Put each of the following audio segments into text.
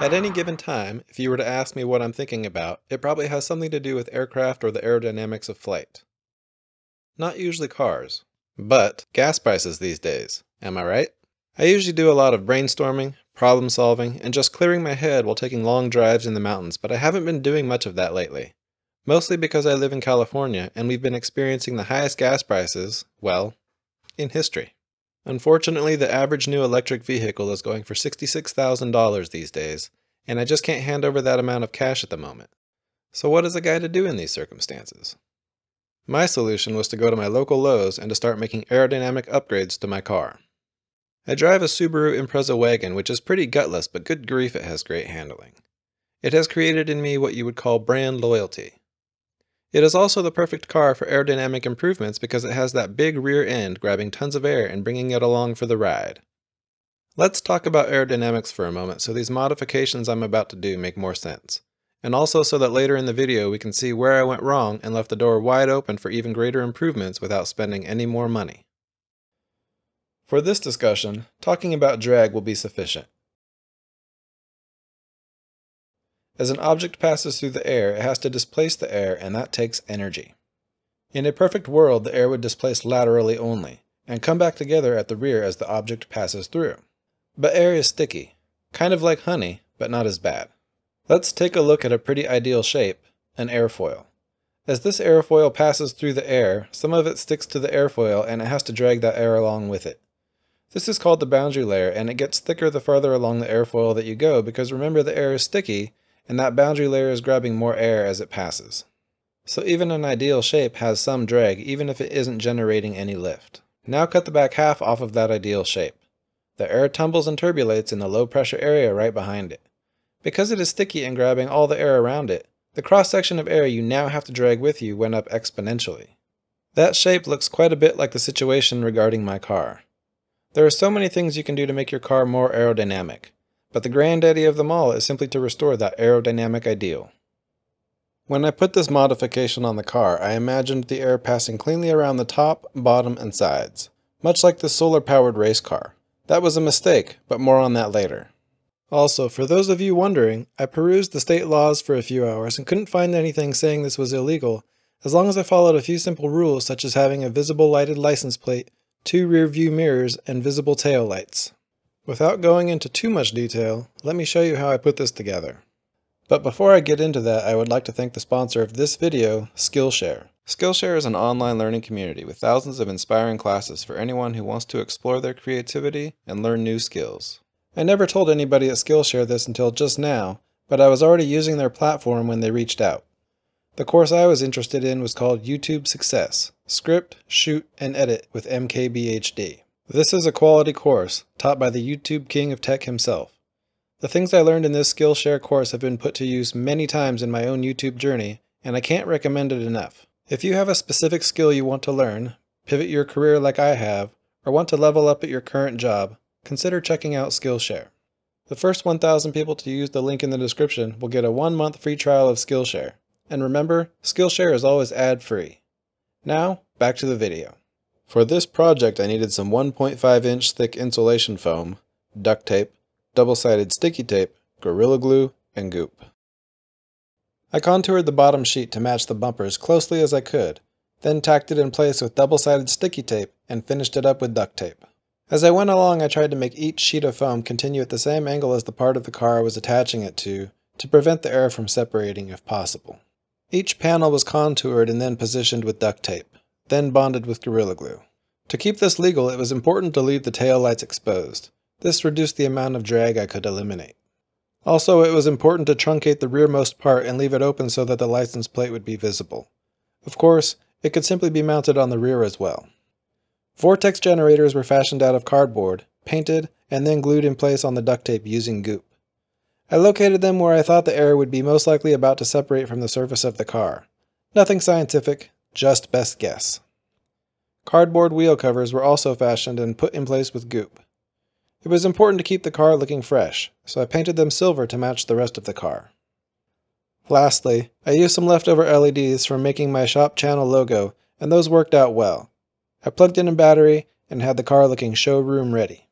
At any given time, if you were to ask me what I'm thinking about, it probably has something to do with aircraft or the aerodynamics of flight. Not usually cars, but gas prices these days, am I right? I usually do a lot of brainstorming, problem solving, and just clearing my head while taking long drives in the mountains, but I haven't been doing much of that lately. Mostly because I live in California and we've been experiencing the highest gas prices, well, in history. Unfortunately, the average new electric vehicle is going for $66,000 these days, and I just can't hand over that amount of cash at the moment. So what is a guy to do in these circumstances? My solution was to go to my local Lowe's and to start making aerodynamic upgrades to my car. I drive a Subaru Impreza wagon, which is pretty gutless, but good grief it has great handling. It has created in me what you would call brand loyalty. It is also the perfect car for aerodynamic improvements because it has that big rear end grabbing tons of air and bringing it along for the ride. Let's talk about aerodynamics for a moment so these modifications I'm about to do make more sense, and also so that later in the video we can see where I went wrong and left the door wide open for even greater improvements without spending any more money. For this discussion, talking about drag will be sufficient. As an object passes through the air, it has to displace the air, and that takes energy. In a perfect world, the air would displace laterally only, and come back together at the rear as the object passes through. But air is sticky, kind of like honey, but not as bad. Let's take a look at a pretty ideal shape, an airfoil. As this airfoil passes through the air, some of it sticks to the airfoil and it has to drag that air along with it. This is called the boundary layer and it gets thicker the farther along the airfoil that you go because remember the air is sticky and that boundary layer is grabbing more air as it passes. So even an ideal shape has some drag even if it isn't generating any lift. Now cut the back half off of that ideal shape. The air tumbles and turbulates in the low pressure area right behind it. Because it is sticky and grabbing all the air around it, the cross section of air you now have to drag with you went up exponentially. That shape looks quite a bit like the situation regarding my car. There are so many things you can do to make your car more aerodynamic, but the granddaddy of them all is simply to restore that aerodynamic ideal. When I put this modification on the car, I imagined the air passing cleanly around the top, bottom, and sides, much like the solar-powered race car. That was a mistake, but more on that later. Also, for those of you wondering, I perused the state laws for a few hours and couldn't find anything saying this was illegal, as long as I followed a few simple rules such as having a visible lighted license plate, two rear view mirrors, and visible tail lights. Without going into too much detail, let me show you how I put this together. But before I get into that, I would like to thank the sponsor of this video, Skillshare. Skillshare is an online learning community with thousands of inspiring classes for anyone who wants to explore their creativity and learn new skills. I never told anybody at Skillshare this until just now, but I was already using their platform when they reached out. The course I was interested in was called YouTube Success Script, Shoot, and Edit with MKBHD. This is a quality course, taught by the YouTube king of tech himself. The things I learned in this Skillshare course have been put to use many times in my own YouTube journey, and I can't recommend it enough. If you have a specific skill you want to learn, pivot your career like I have, or want to level up at your current job, consider checking out Skillshare. The first 1,000 people to use the link in the description will get a one month free trial of Skillshare. And remember, Skillshare is always ad free. Now, back to the video. For this project I needed some 1.5 inch thick insulation foam, duct tape, double-sided sticky tape, Gorilla Glue, and goop. I contoured the bottom sheet to match the bumper as closely as I could, then tacked it in place with double-sided sticky tape and finished it up with duct tape. As I went along I tried to make each sheet of foam continue at the same angle as the part of the car I was attaching it to, to prevent the air from separating if possible. Each panel was contoured and then positioned with duct tape then bonded with Gorilla Glue. To keep this legal, it was important to leave the tail lights exposed. This reduced the amount of drag I could eliminate. Also, it was important to truncate the rearmost part and leave it open so that the license plate would be visible. Of course, it could simply be mounted on the rear as well. Vortex generators were fashioned out of cardboard, painted, and then glued in place on the duct tape using goop. I located them where I thought the air would be most likely about to separate from the surface of the car. Nothing scientific, just best guess. Cardboard wheel covers were also fashioned and put in place with goop. It was important to keep the car looking fresh, so I painted them silver to match the rest of the car. Lastly, I used some leftover LEDs from making my shop channel logo, and those worked out well. I plugged in a battery and had the car looking showroom ready.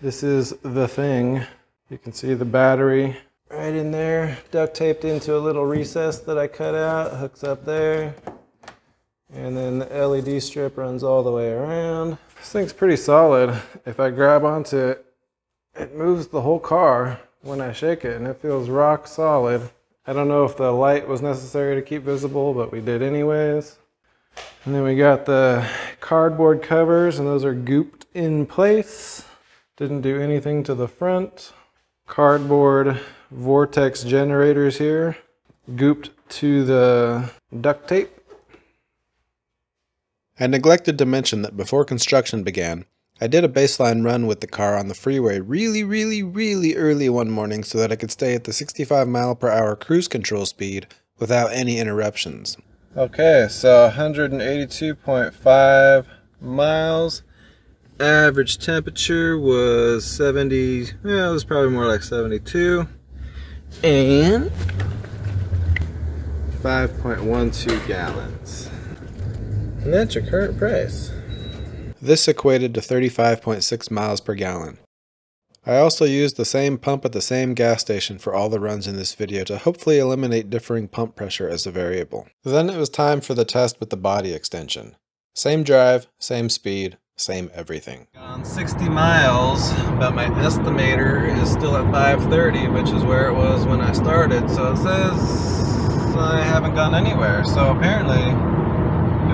This is the thing. You can see the battery right in there, duct taped into a little recess that I cut out, hooks up there. And then the LED strip runs all the way around. This thing's pretty solid. If I grab onto it, it moves the whole car when I shake it and it feels rock solid. I don't know if the light was necessary to keep visible, but we did anyways. And then we got the cardboard covers and those are gooped in place. Didn't do anything to the front. Cardboard vortex generators here, gooped to the duct tape. I neglected to mention that before construction began, I did a baseline run with the car on the freeway really, really, really early one morning so that I could stay at the 65 mile per hour cruise control speed without any interruptions. Okay, so 182.5 miles. Average temperature was 70, yeah, it was probably more like 72. And 5.12 gallons. And that's your current price. This equated to 35.6 miles per gallon. I also used the same pump at the same gas station for all the runs in this video to hopefully eliminate differing pump pressure as a variable. Then it was time for the test with the body extension. Same drive, same speed, same everything. Gone 60 miles, but my estimator is still at 530, which is where it was when I started. So it says I haven't gone anywhere. So apparently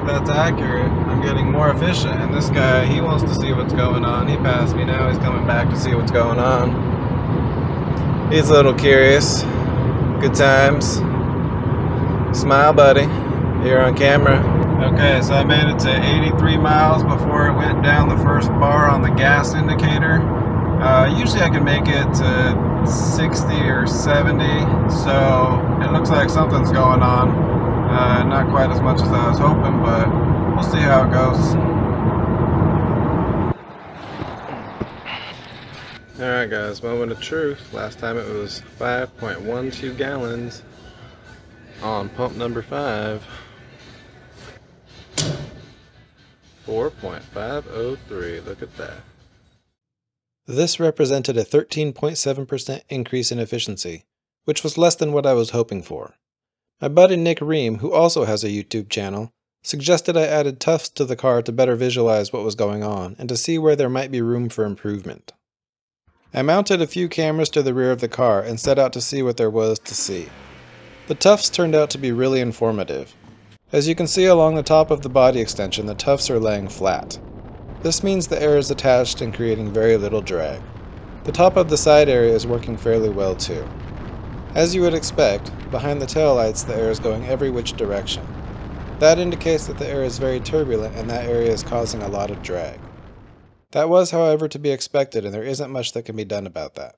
that's accurate. I'm getting more efficient. And this guy, he wants to see what's going on. He passed me now. He's coming back to see what's going on. He's a little curious. Good times. Smile, buddy. You're on camera. Okay, so I made it to 83 miles before it went down the first bar on the gas indicator. Uh, usually I can make it to 60 or 70, so it looks like something's going on. Uh, not quite as much as I was hoping, but we'll see how it goes. Alright guys, moment of truth. Last time it was 5.12 gallons on pump number 5. 4.503, look at that. This represented a 13.7% increase in efficiency, which was less than what I was hoping for. My buddy Nick Ream, who also has a YouTube channel, suggested I added tufts to the car to better visualize what was going on and to see where there might be room for improvement. I mounted a few cameras to the rear of the car and set out to see what there was to see. The tufts turned out to be really informative. As you can see along the top of the body extension, the tufts are laying flat. This means the air is attached and creating very little drag. The top of the side area is working fairly well too. As you would expect, behind the taillights the air is going every which direction. That indicates that the air is very turbulent and that area is causing a lot of drag. That was, however, to be expected and there isn't much that can be done about that.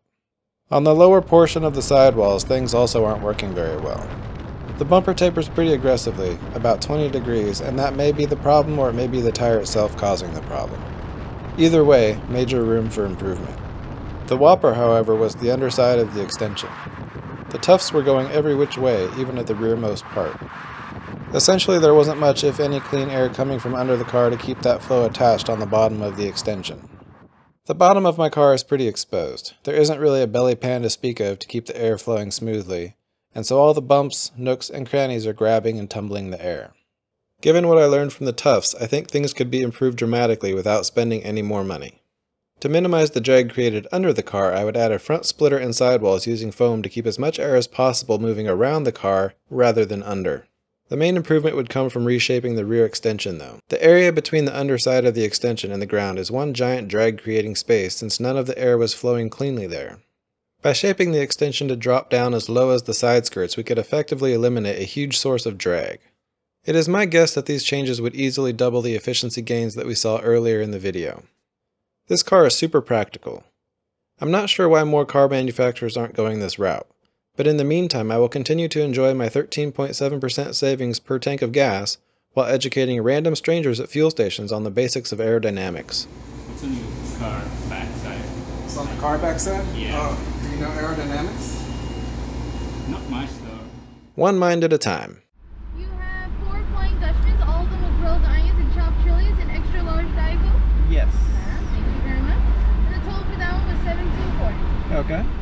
On the lower portion of the sidewalls, things also aren't working very well. The bumper tapers pretty aggressively, about 20 degrees, and that may be the problem or it may be the tire itself causing the problem. Either way, major room for improvement. The whopper, however, was the underside of the extension. The tufts were going every which way, even at the rearmost part. Essentially, there wasn't much, if any, clean air coming from under the car to keep that flow attached on the bottom of the extension. The bottom of my car is pretty exposed. There isn't really a belly pan to speak of to keep the air flowing smoothly, and so all the bumps, nooks, and crannies are grabbing and tumbling the air. Given what I learned from the Tufts, I think things could be improved dramatically without spending any more money. To minimize the drag created under the car, I would add a front splitter and sidewalls using foam to keep as much air as possible moving around the car rather than under. The main improvement would come from reshaping the rear extension though. The area between the underside of the extension and the ground is one giant drag creating space since none of the air was flowing cleanly there. By shaping the extension to drop down as low as the side skirts, we could effectively eliminate a huge source of drag. It is my guess that these changes would easily double the efficiency gains that we saw earlier in the video. This car is super practical. I'm not sure why more car manufacturers aren't going this route, but in the meantime I will continue to enjoy my 13.7% savings per tank of gas while educating random strangers at fuel stations on the basics of aerodynamics. What's on your car backside? It's on the car backside? Yeah. Oh, do you know aerodynamics? Not much though. One mind at a time. You have four flying Dutchmen, all of them with grilled onions and chopped chilies and extra large Diet Yes. Thank you very much. And the total for that one was seventeen forty. Okay.